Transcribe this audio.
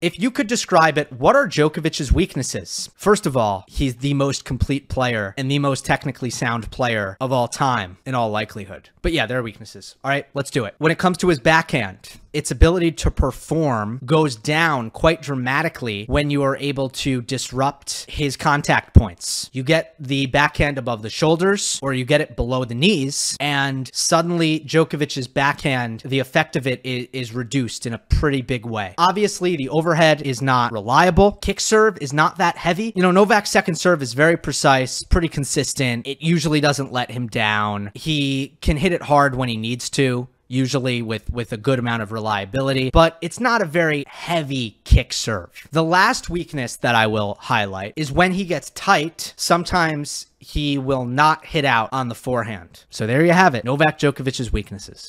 If you could describe it, what are Djokovic's weaknesses? First of all, he's the most complete player and the most technically sound player of all time, in all likelihood. But yeah, there are weaknesses. All right, let's do it. When it comes to his backhand, its ability to perform goes down quite dramatically when you are able to disrupt his contact points. You get the backhand above the shoulders or you get it below the knees, and suddenly Djokovic's backhand, the effect of it is, is reduced in a pretty big way. Obviously, the overhead is not reliable. Kick serve is not that heavy. You know, Novak's second serve is very precise, pretty consistent. It usually doesn't let him down. He can hit it hard when he needs to usually with with a good amount of reliability, but it's not a very heavy kick serve. The last weakness that I will highlight is when he gets tight, sometimes he will not hit out on the forehand. So there you have it. Novak Djokovic's weaknesses.